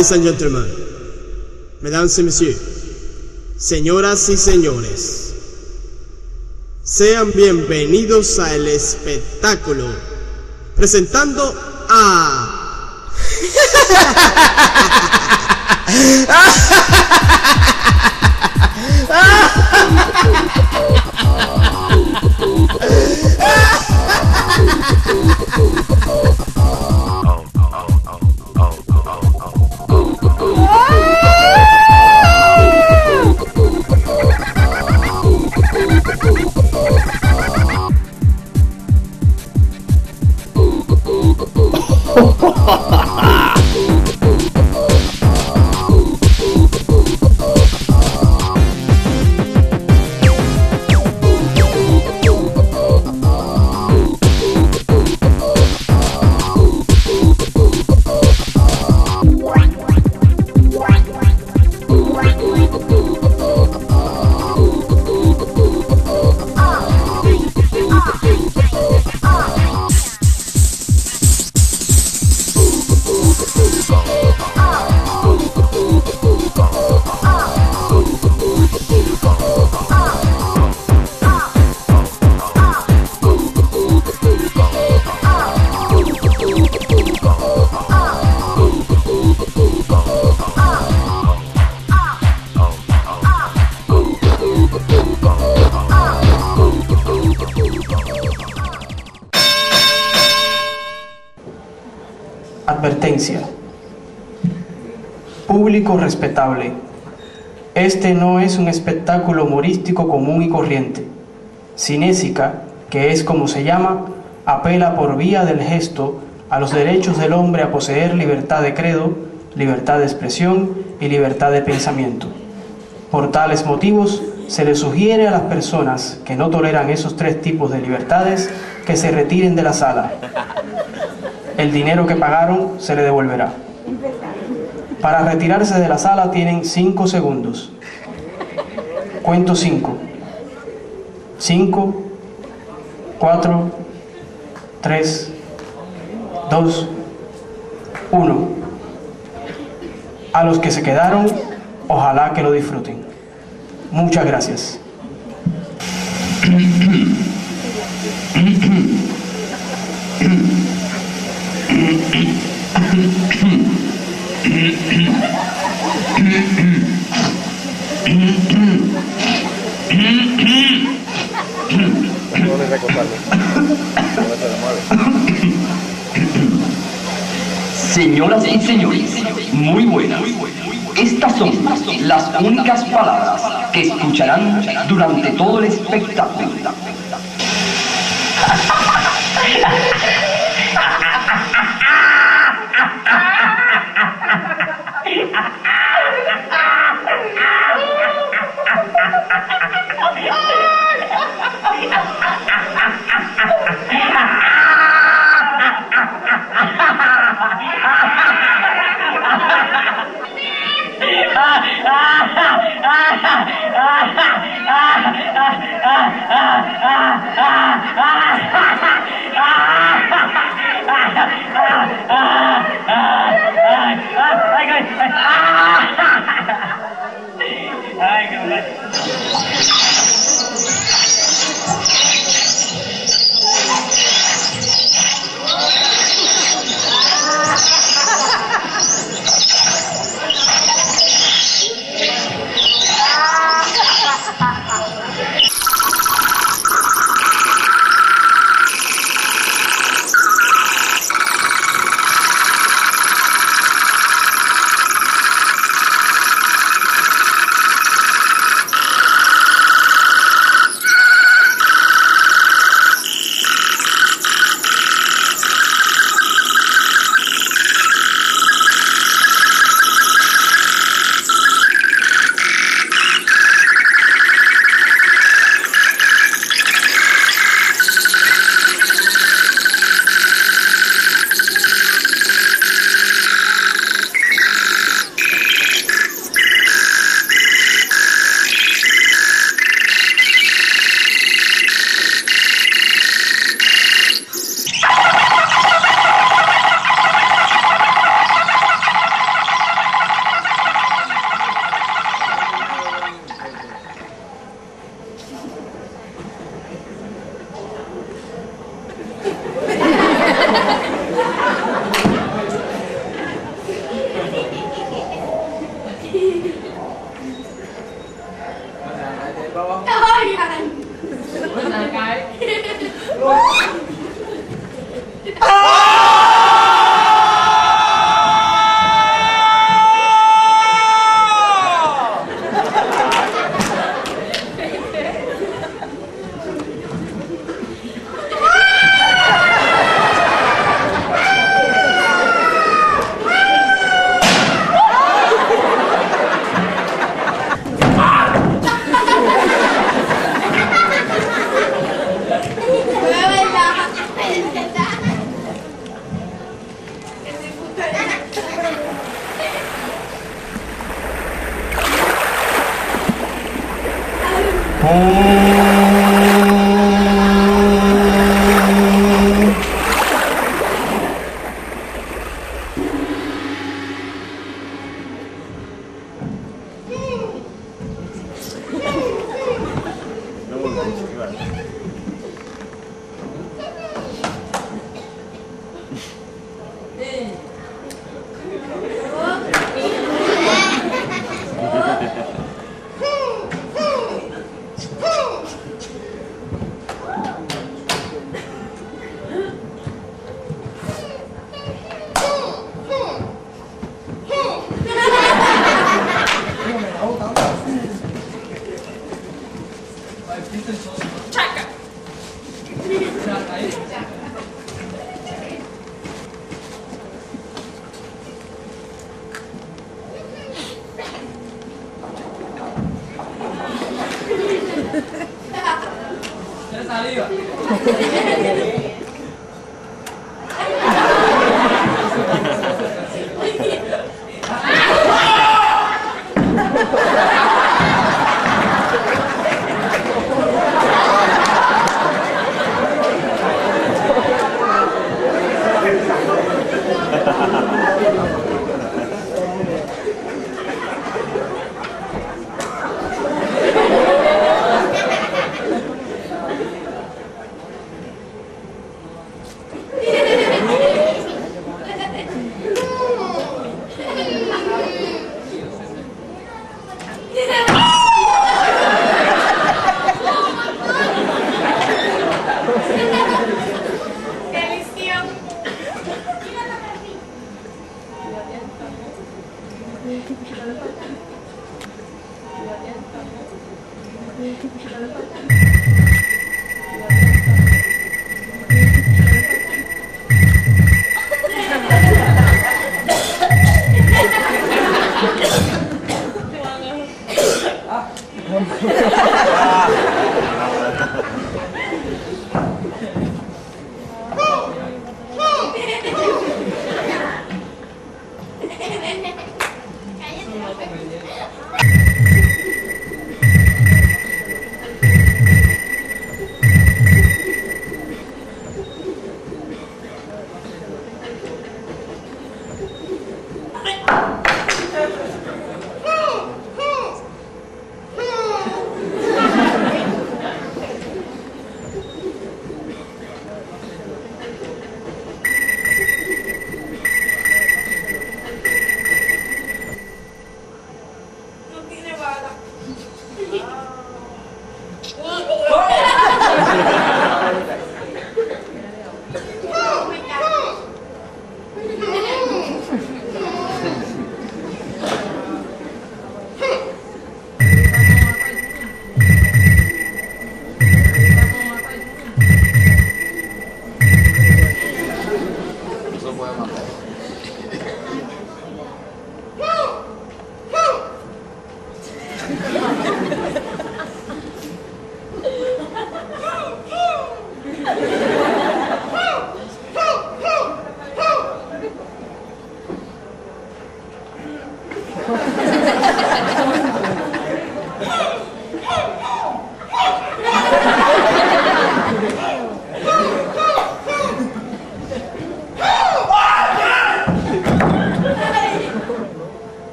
Ladies and gentlemen, mesdames et messieurs, señoras y señores, sean bienvenidos al espectáculo presentando a... ハハハハ! Este no es un espectáculo humorístico común y corriente. Cinésica, que es como se llama, apela por vía del gesto a los derechos del hombre a poseer libertad de credo, libertad de expresión y libertad de pensamiento. Por tales motivos, se le sugiere a las personas que no toleran esos tres tipos de libertades que se retiren de la sala. El dinero que pagaron se le devolverá. Para retirarse de la sala tienen cinco segundos. Cuento cinco. Cinco, cuatro, tres, dos, uno. A los que se quedaron, ojalá que lo disfruten. Muchas gracias. Señoras y señores, muy buenas. Estas son las únicas palabras que escucharán durante todo el espectáculo. はい、頑張れ。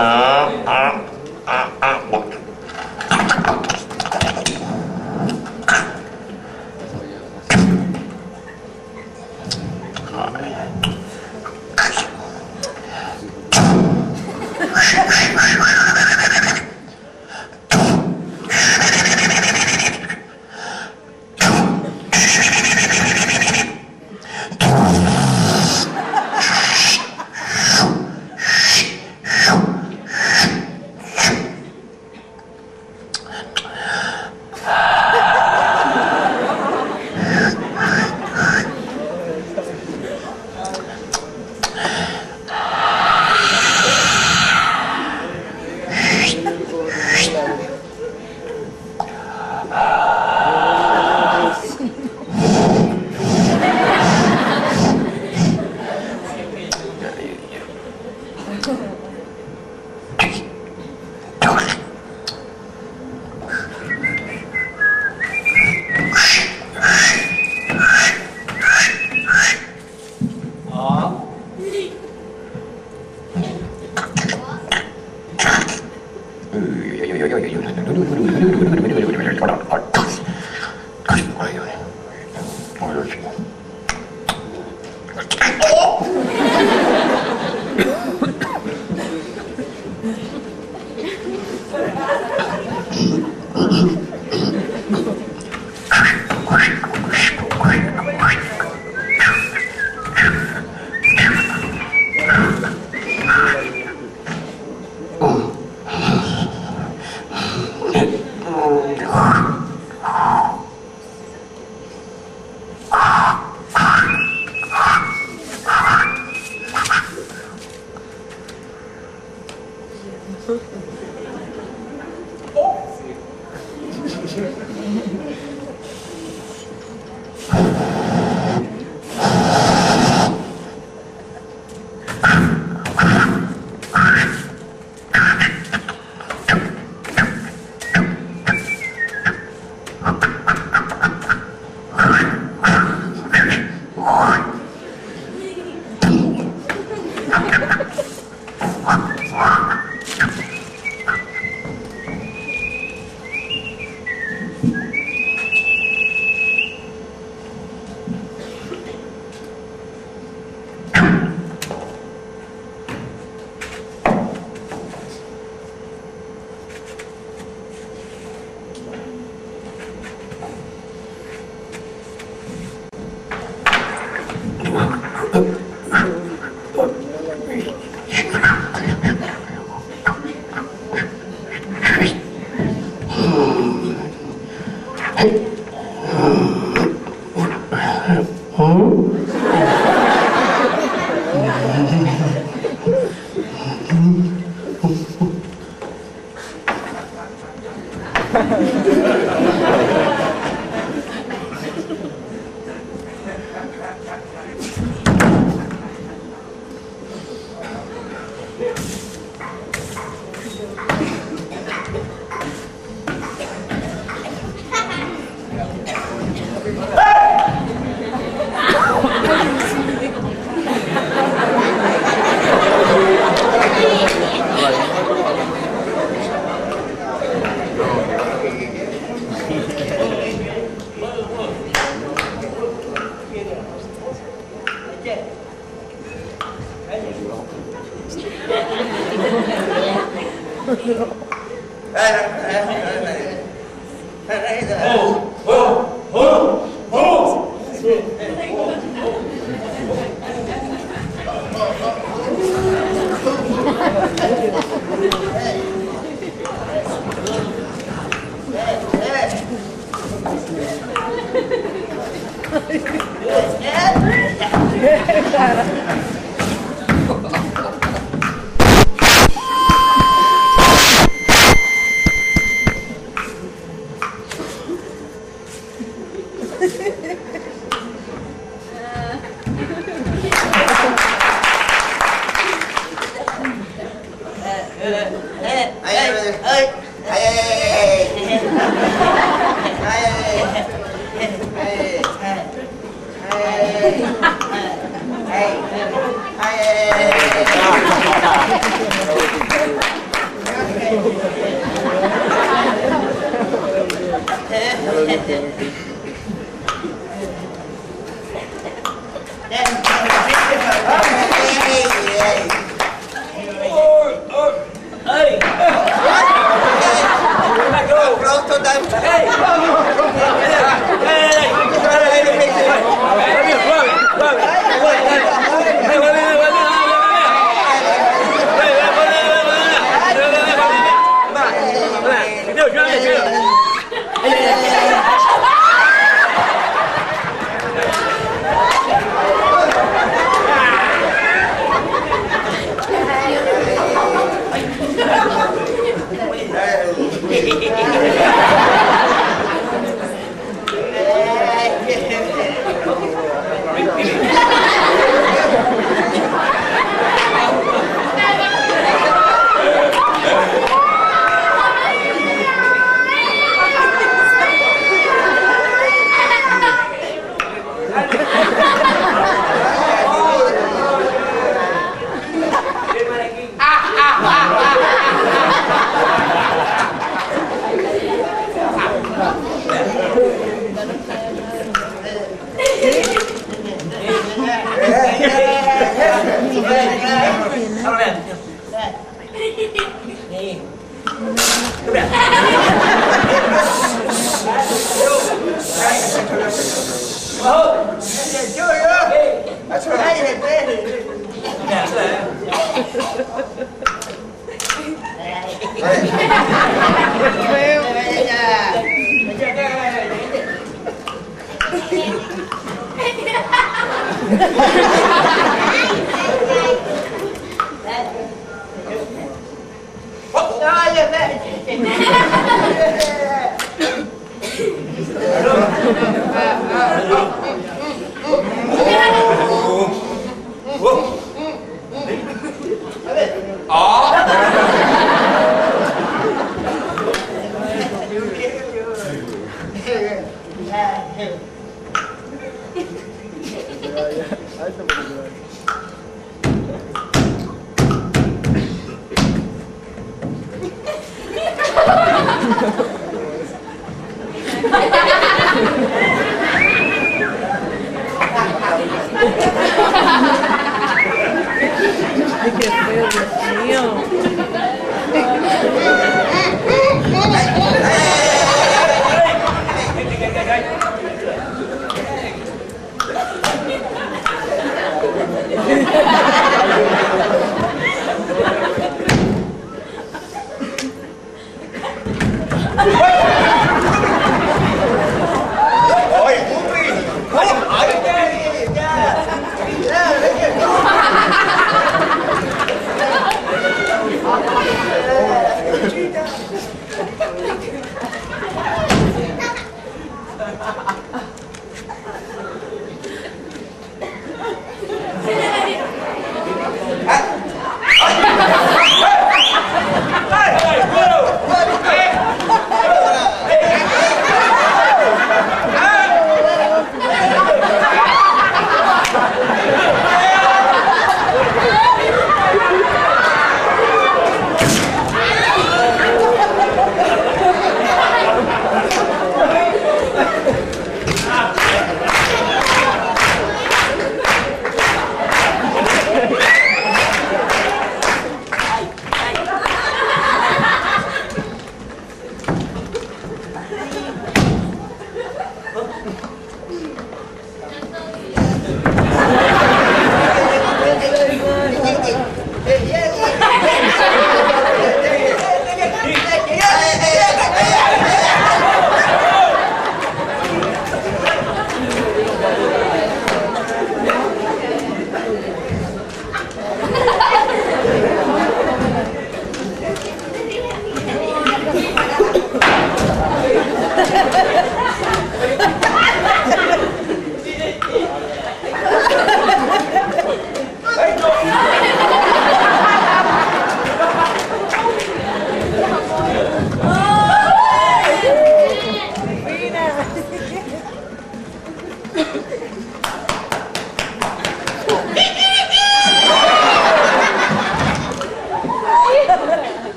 Um, ah.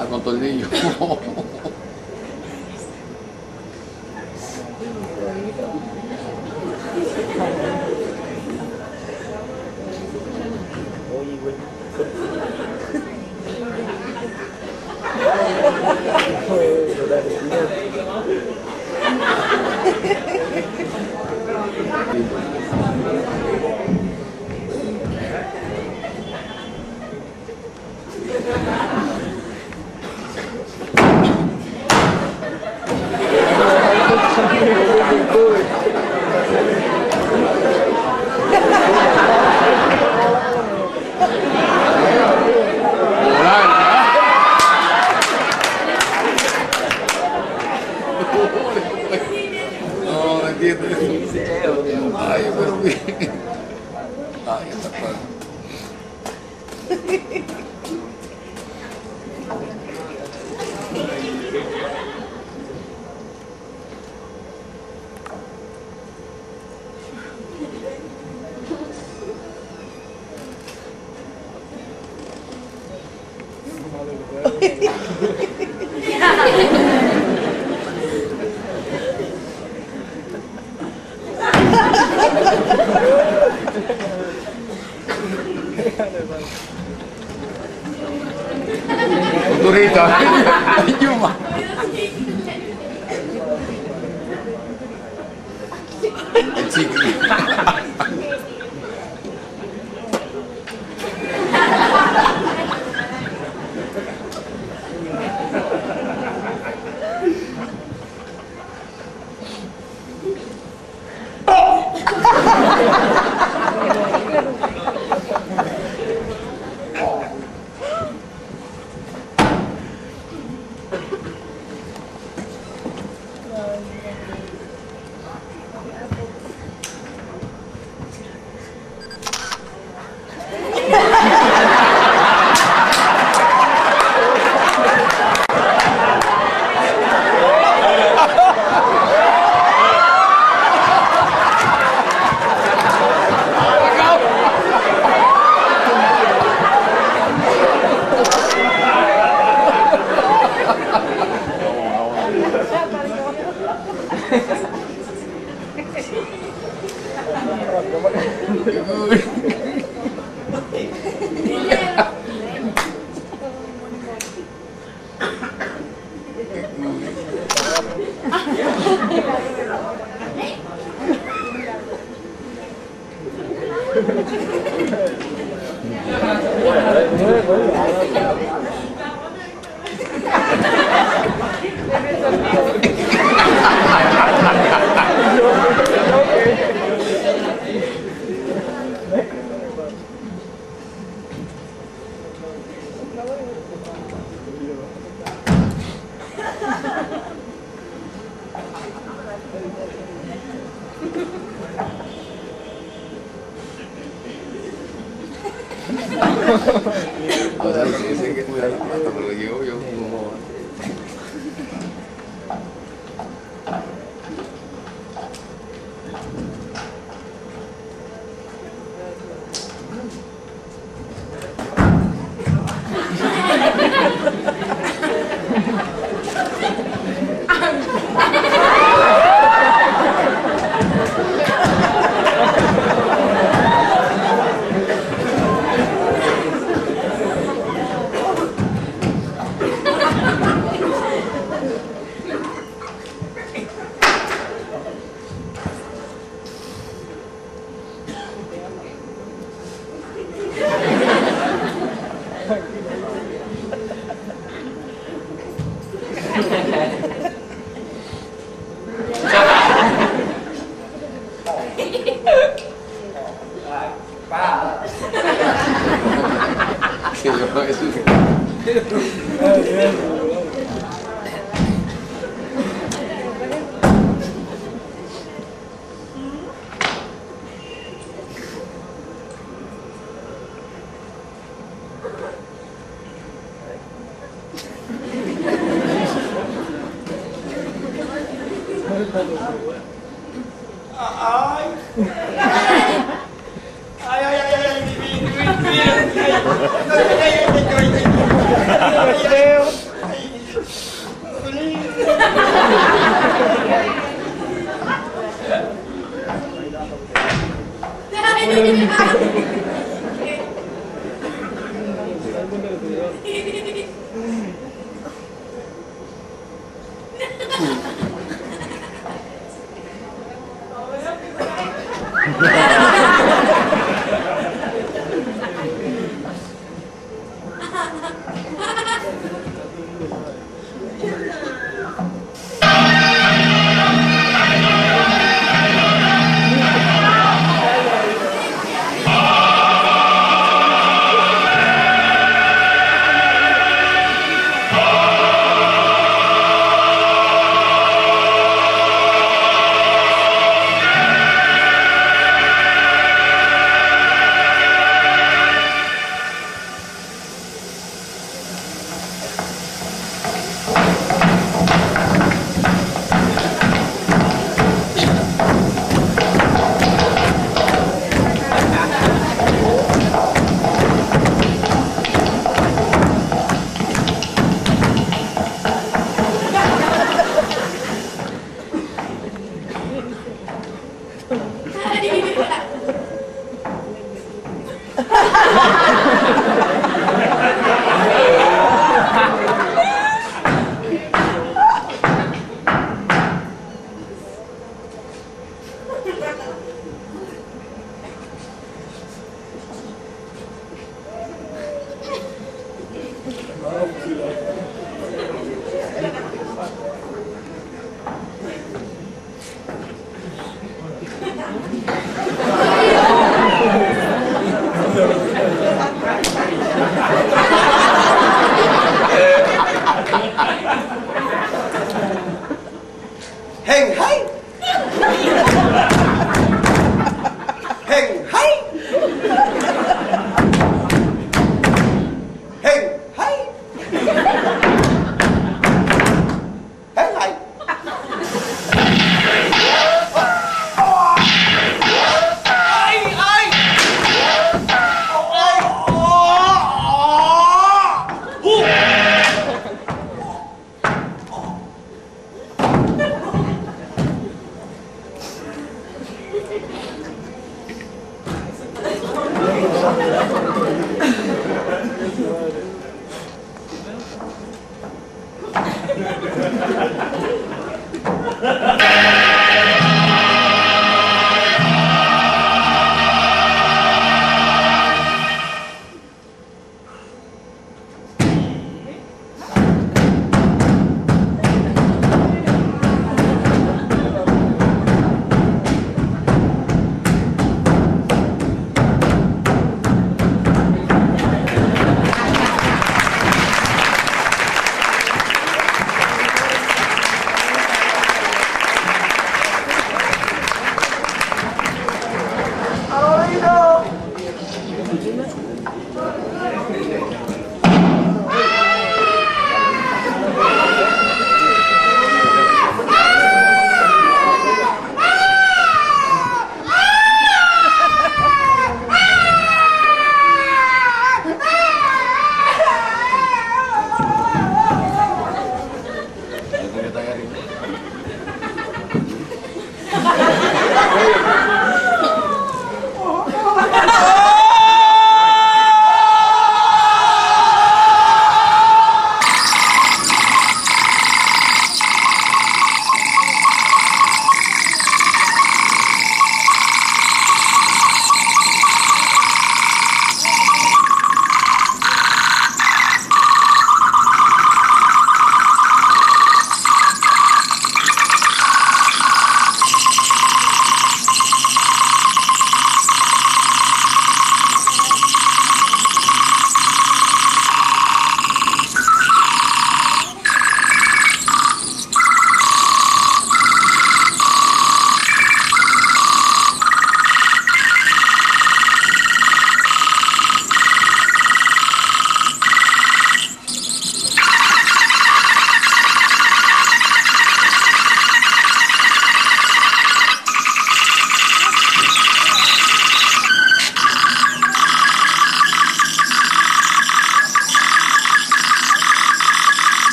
Ah, con tornillo.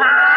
Ah!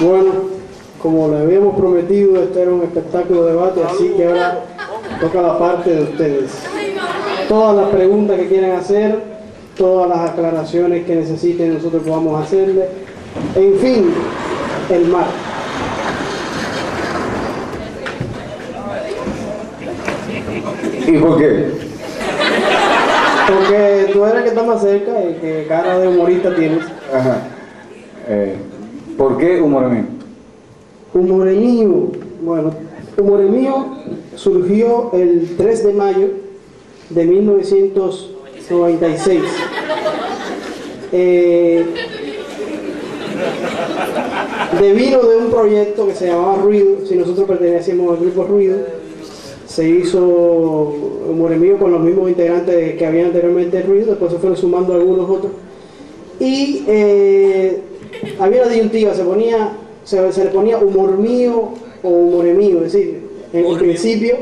Bueno, como le habíamos prometido, este era un espectáculo de debate, así que ahora toca la parte de ustedes. Todas las preguntas que quieran hacer, todas las aclaraciones que necesiten, nosotros podamos hacerle. En fin, el mar. ¿Y por qué? Porque tú eres el que está más cerca y que cara de humorista tienes. Ajá. Eh, ¿Por qué humor mío? Humoreño, bueno, Humoreño surgió el 3 de mayo de 1996. Eh, devino de un proyecto que se llamaba Ruido, si nosotros pertenecíamos al grupo Ruido, se hizo Humoremío con los mismos integrantes que había anteriormente en Ruido, después se fueron sumando algunos otros. Y eh, había una disyuntiva, se ponía, se, se le ponía humor mío o humor mío, es decir, en un principio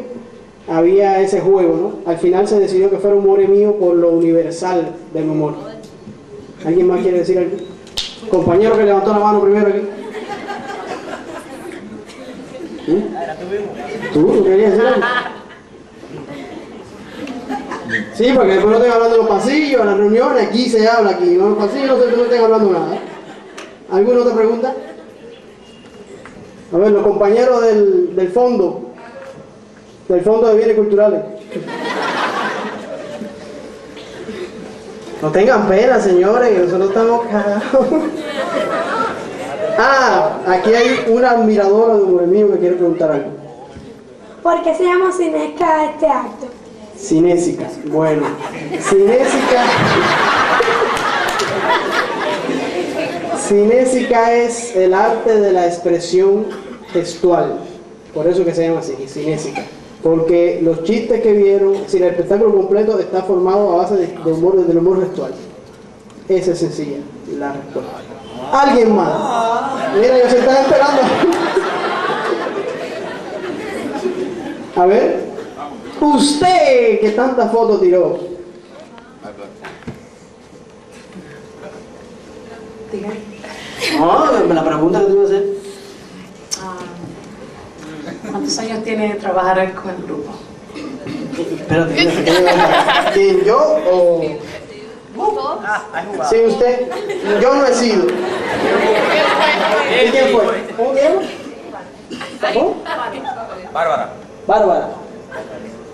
había ese juego, ¿no? Al final se decidió que fuera humor mío por lo universal del humor. ¿Alguien más quiere decir algo? Compañero que levantó la mano primero aquí. ¿Mm? ¿Tú? ¿Tú querías decir algo? Sí, porque después no estén hablando en los pasillos, en las reuniones, aquí se habla, aquí, no los pasillos no, no estén hablando nada. ¿Alguna otra pregunta? A ver, los compañeros del, del fondo, del Fondo de Bienes Culturales. No tengan pena, señores, nosotros estamos cagados. Ah, aquí hay una admiradora de Humor mío que quiere preguntar algo. ¿Por qué se llama Cinesca este acto? Cinésica. Bueno, cinésica. Cinésica es el arte de la expresión textual. Por eso que se llama así, cinésica. Porque los chistes que vieron, si el espectáculo completo está formado a base de, de humor, del humor textual. Esa es sencilla la respuesta. ¿Alguien más? Mira, yo se están esperando. A ver. Usted que tanta foto tiró. No, la pregunta que te iba a hacer. ¿Cuántos años tiene de trabajar con el grupo? Espérate, espérate, ¿qué me va a- ¿quién yo o.? Sí, usted. Yo no he sido. ¿Y quién fue? ¿Cómo se llama? ¿Cómo? Bárbara. Bárbara.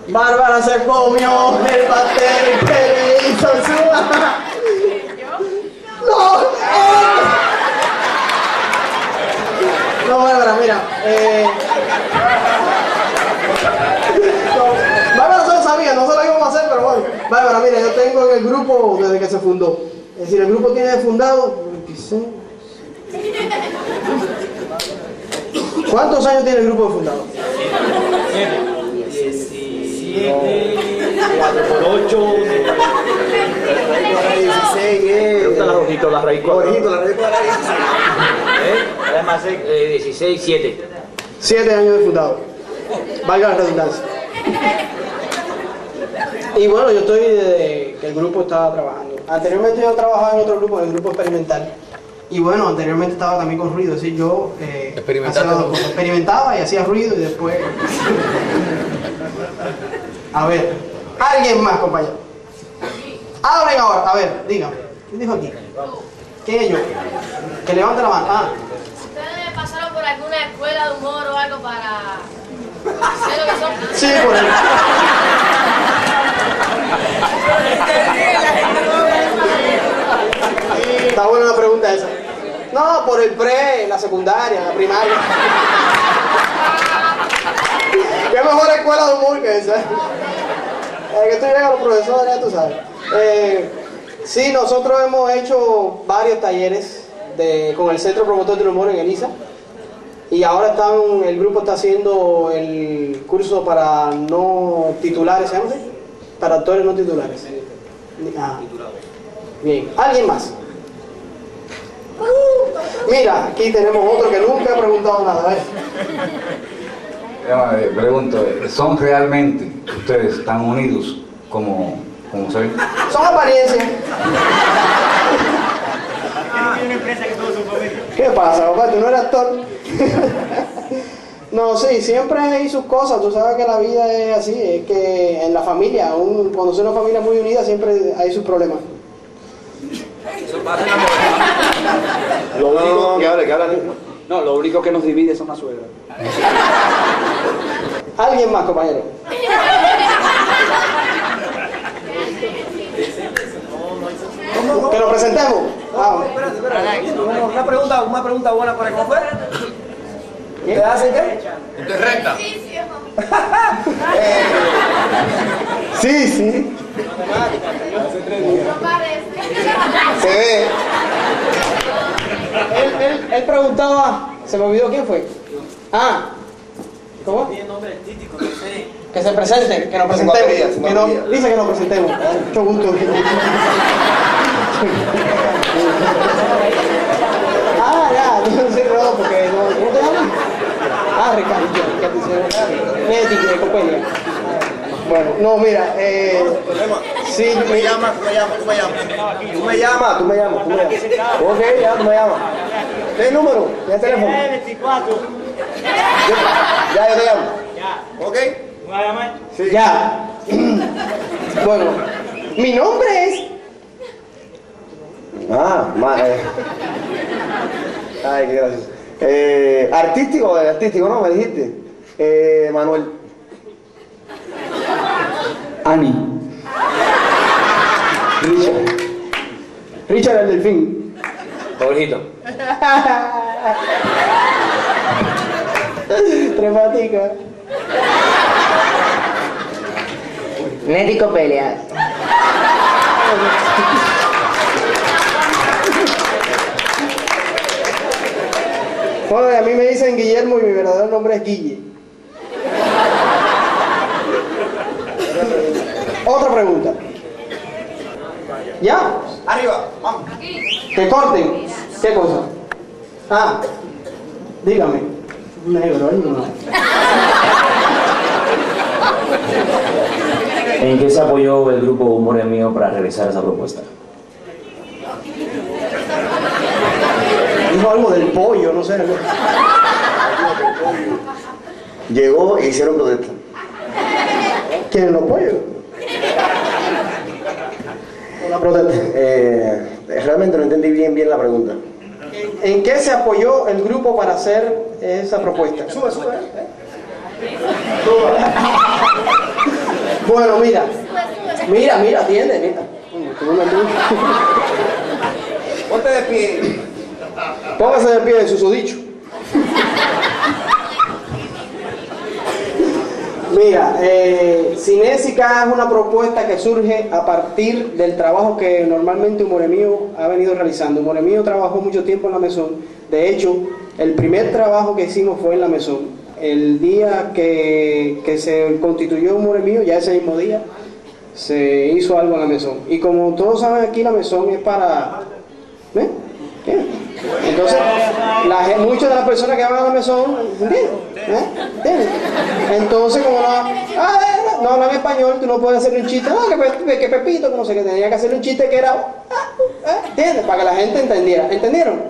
Bárbara se comió el pastel que le hizo su mamá. ¡No! No, Bárbara, mira. Eh... No, Bárbara solo sabía, no sé lo que íbamos a hacer, pero bueno. Bárbara, mira, yo tengo en el grupo desde que se fundó. Es decir, el grupo tiene fundado 26. ¿Cuántos años tiene el grupo de fundado? Pregunta la Jorgito, la raíz Jorgito, la raíz cuadrada es 16. Además, eh, 16, 7. Siete años de fundado. Valga la redundancia. Y bueno, yo estoy desde que el grupo estaba trabajando. Anteriormente yo trabajaba en otro grupo, en el grupo experimental. Y bueno, anteriormente estaba también con ruido, es decir, yo eh, Experimentaste hacía las dos con- cosas. experimentaba y hacía ruido y después... A ver, alguien más, compañero. Hablen ahora, a ver, dígame. ¿Quién dijo aquí? ¿Quién es yo? Que levante la mano. Ah, ¿Ustedes pasaron por alguna escuela de humor o algo para hacer lo que son? sí, por ahí. Está buena la pregunta esa. No, por el pre, la secundaria, la primaria. Qué mejor escuela de humor que esa. Eh, que tú llegas a los profesores, ya tú sabes. Eh, sí, nosotros hemos hecho varios talleres de- con el Centro Promotor del Humor en Elisa. Y ahora están, el grupo está haciendo el curso para no titulares, ¿se? Para actores no titulares. Ah. Bien, ¿alguien más? Mira, aquí tenemos otro que nunca ha preguntado nada. a ver. Eh, pregunto, ¿son realmente ustedes tan unidos como, como se ve? Son apariencias. ¿Qué pasa, papá? ¿Tú no eres actor? no, sí, siempre hay sus cosas. Tú sabes que la vida es así. Es que en la familia, aún cuando son una familia muy unida, siempre hay sus problemas. Lo único que habla, que No, lo único que nos divide son las suegras. ¿Alguien más, compañero? Que lo presentemos. Ah, Espérate, espérate. Una- Una pregunta, una pregunta buena para cómo fue. ¿Qué hacen qué? Usted recta. sí, sí. No parece. Se ve. Él, él, él preguntaba, se me olvidó quién fue. Ah, ¿cómo? Que se presenten, que nos presentemos. Que nos- dice que nos presentemos. Mucho gusto. ah, ya, yo no sé no, porque no, ¿cómo te llamas? Ah, Ricardo, Ricardo, Neti, de Copelia. Bueno, no, mira, eh, sí, Tú me llamas, tú me llamas, tú me llamas. Tú me llamas, tú me llamas, tú me llamas. Ok, ya, tú me llamas. ¿Qué número? ¿Qué teléfono? Yo- Ya, yo te llamo. ¿Ok? Sí. Ya. bueno, mi nombre es. Ah, ma, eh. Ay, qué gracioso. Eh, artístico, eh, artístico, ¿no? Me dijiste. Eh, Manuel. Ani. Richard. Richard el delfín. Jorgito. Tremática. Neti Copelia. Bueno, y a mí me dicen Guillermo y mi verdadero nombre es Guille. Otra pregunta. ¿Ya? Arriba, vamos. Que corten. ¿Qué cosa? Ah, dígame. Negro, no. ¿En qué se apoyó el grupo Humor Mío para realizar esa propuesta? Dijo algo del pollo, no sé. Llegó e hicieron protesta. ¿Quieren los pollos? La protesta. Eh, realmente no entendí bien bien la pregunta. ¿En qué se apoyó el grupo para hacer esa propuesta? Sube, sube. Bueno, mira. Mira, mira, atiende, mira. Ponte de pie. Póngase de pie de susodicho. Mira, eh, Cinésica es una propuesta que surge a partir del trabajo que normalmente Humor Mío ha venido realizando. Humor Mío trabajó mucho tiempo en la mesón. De hecho, el primer trabajo que hicimos fue en la mesón. El día que, que se constituyó Humor Mío, ya ese mismo día, se hizo algo en la mesón. Y como todos saben aquí, la mesón es para... ¿eh? Entonces, la, muchas de las personas que van a la mesón, ¿entiendes? ¿Eh? ¿Entiendes? Entonces, como no, ah, no hablan español, tú no puedes hacerle un chiste, no, que, Pe- que Pepito, que no sé qué, tenía que hacerle un chiste que era, ah, ¿eh? ¿entiendes? Para que la gente entendiera. ¿Entendieron?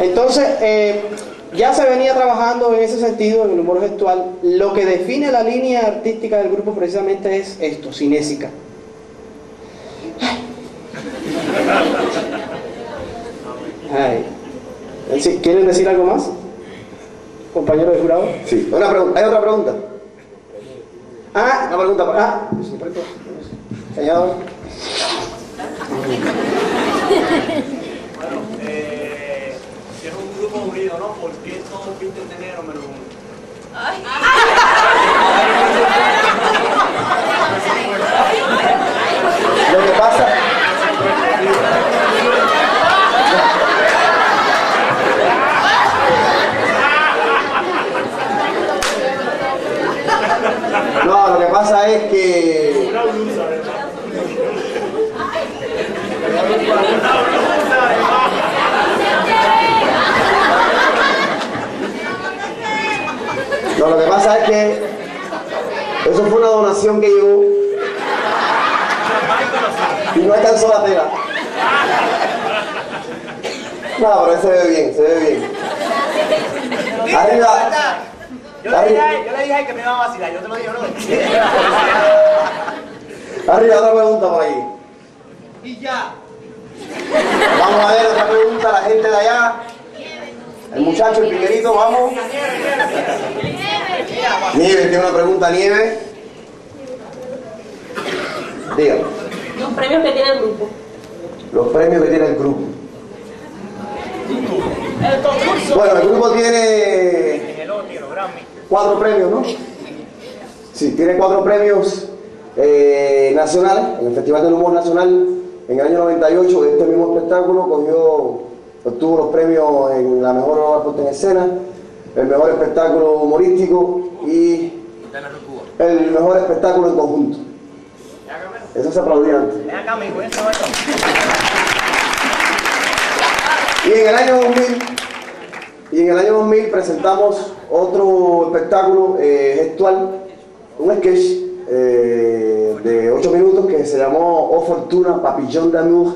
Entonces, eh, ya se venía trabajando en ese sentido, en el humor gestual. Lo que define la línea artística del grupo precisamente es esto, cinésica. Ay. Sí, ¿Quieren decir algo más? Compañero de jurado. Sí. Una pregunta. ¿Hay otra pregunta? Ah, Una pregunta para. ah, Señor. Eh, si es un grupo unido, ¿no? ¿Por qué todos pintan de negro menos uno? Lo que pasa. No, lo que pasa es que. No, lo que pasa es que eso fue una donación que llegó y no es tan sola tela. No, pero se ve bien, se ve bien. Arriba. Yo le, dije, yo le dije que me iba a vacilar, yo te lo dije, ¿no? Arriba, otra pregunta por ahí. Y ya. Vamos a ver otra pregunta a la gente de allá. El muchacho, el primerito, vamos. Nieve, tiene una pregunta, Nieve. Dígame. Los premios que tiene el grupo. Los premios que tiene el grupo. El concurso. Bueno, el grupo tiene En el Grammy. Cuatro premios, ¿no? Sí, tiene cuatro premios eh, nacionales en el Festival del Humor Nacional. En el año 98, este mismo espectáculo cogió, obtuvo los premios en la mejor obra puesta en escena, el mejor espectáculo humorístico y el mejor espectáculo en conjunto. Eso eso, eso. Y en el año 2000, y en el año 2000 presentamos otro espectáculo eh, gestual, un sketch eh, de 8 minutos que se llamó Oh Fortuna Papillon d'amour,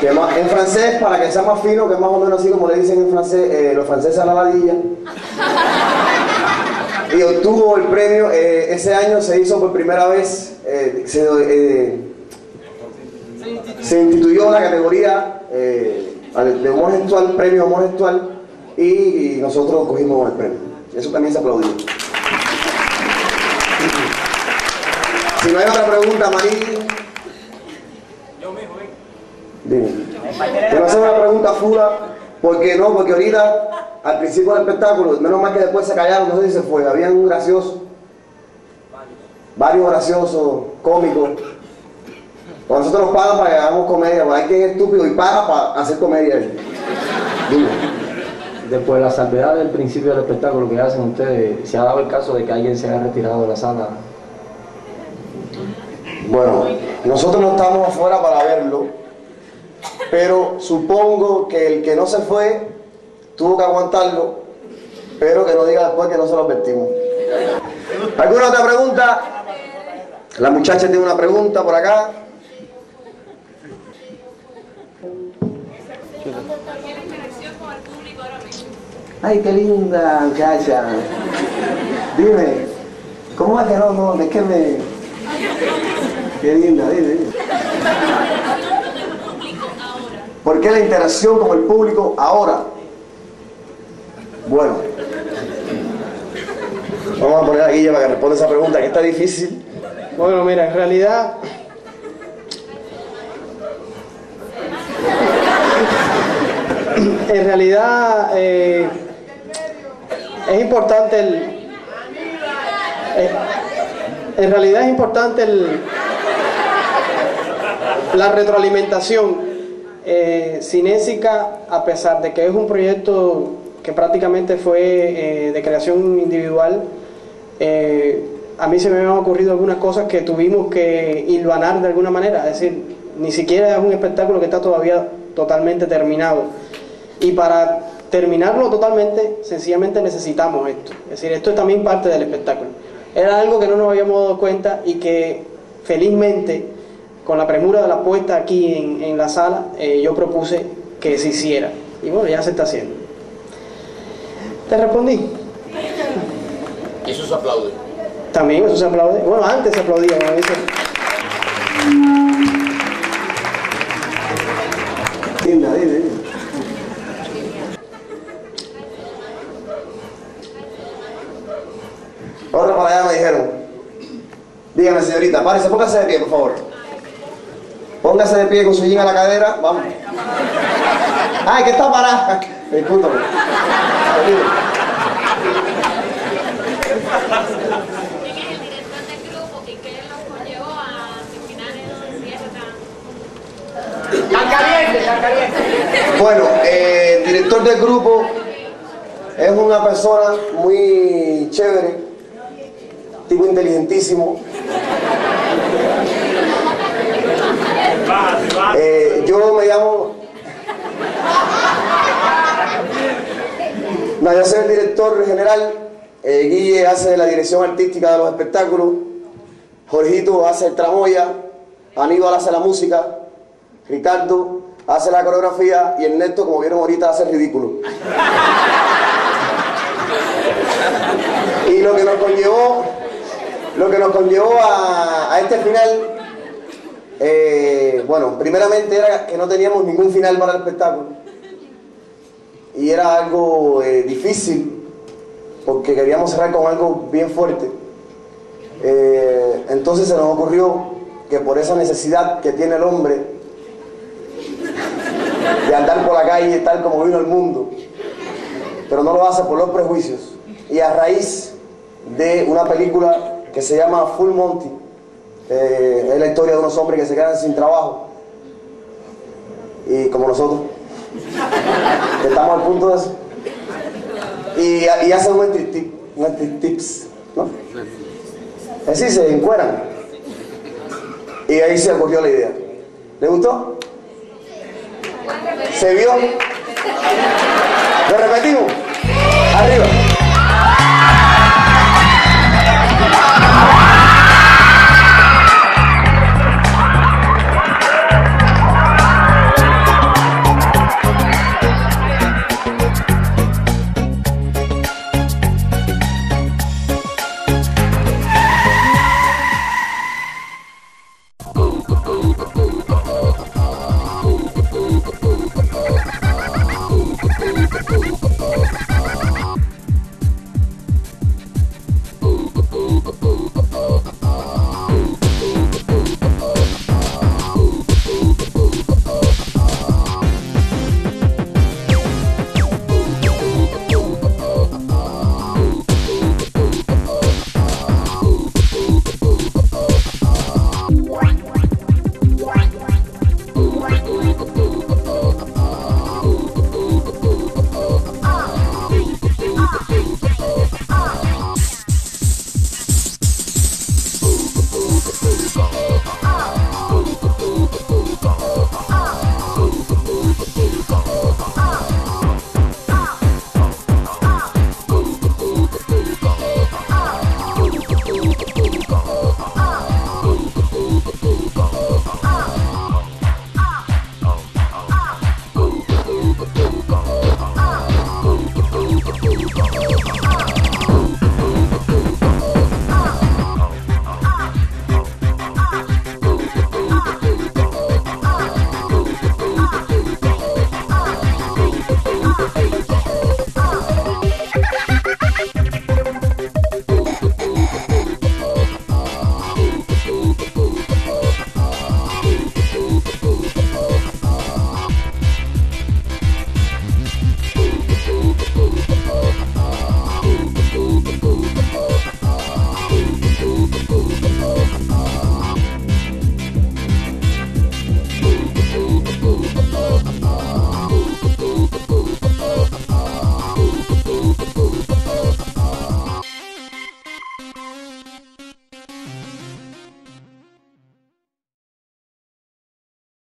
que más- en francés, para que sea más fino, que es más o menos así como le dicen en francés, eh, los franceses a la ladilla. Y obtuvo el premio, ese año se hizo por primera vez, se, se instituyó la categoría de humor gestual, premio humor gestual, y, nosotros cogimos el premio. Eso también se aplaudió. Si no hay otra pregunta, Marí, Yo mismo, ven. dime. Quiero hacer una pregunta fula, ¿por qué no? Porque ahorita, al principio del espectáculo, menos mal que después se callaron, no sé si se fue, habían un gracioso, varios graciosos, cómicos. Cuando nosotros nos pagan para que hagamos comedia, pues hay quien es estúpido y paga para hacer comedia. Dime. Después de la salvedad del principio del espectáculo que hacen ustedes, ¿se ha dado el caso de que alguien se haya retirado de la sala? Bueno, nosotros no estamos afuera para verlo, pero supongo que el que no se fue tuvo que aguantarlo, pero que no diga después que no se lo advertimos. ¿Alguna otra pregunta? La muchacha tiene una pregunta por acá. Ay, qué linda muchacha. Dime, ¿cómo es que no, no, es. Qué linda, dime, dime. ¿Por qué la interacción con el público ahora? Bueno, vamos a poner a Guille para que responda esa pregunta que está difícil. Bueno, mira, en realidad. En realidad, eh, es importante el... eh, en realidad es importante el, la retroalimentación. Eh, Cinésica, a pesar de que es un proyecto que prácticamente fue eh, de creación individual, a mí se me han ocurrido algunas cosas que tuvimos que hilvanar de alguna manera, es decir, ni siquiera es un espectáculo que está todavía totalmente terminado. Y para terminarlo totalmente, sencillamente necesitamos esto. Es decir, esto es también parte del espectáculo. Era algo que no nos habíamos dado cuenta y que felizmente, con la premura de la puesta aquí en, en la sala, eh, yo propuse que se hiciera. Y bueno, ya se está haciendo. ¿Te respondí? Y eso se aplaude. También eso se aplaude. Bueno, antes se aplaudía, como dice. Dijeron. Dígame, señorita, párese, póngase de pie, por favor. Póngase de pie con su jean a la cadera, vamos. Ay, que está parada. Discúlpame. Bueno, eh, el director del grupo es una persona muy chévere, tipo inteligentísimo. Eh, yo me llamo. No, yo soy el director general. eh, Guille hace la dirección artística de los espectáculos. Jorgito hace el tramoya. Aníbal hace la música. Ricardo hace la coreografía. Y Ernesto, como vieron ahorita, hace el ridículo. Y lo que nos conllevó, lo que nos conllevó a, este final, eh, bueno, primeramente era que no teníamos ningún final para el espectáculo. Y era algo eh, difícil, porque queríamos cerrar con algo bien fuerte. Eh, entonces se nos ocurrió que por esa necesidad que tiene el hombre de andar por la calle tal como vino el mundo, pero no lo hace por los prejuicios. Y a raíz de una película que se llama Full Monty, eh, es la historia de unos hombres que se quedan sin trabajo, y como nosotros, estamos al punto de eso, y, y hacen un tip- un tips, ¿no? Decir, se encueran. Y ahí se ocurrió la idea. ¿Le gustó? ¿Se vio? ¿Lo repetimos? Arriba.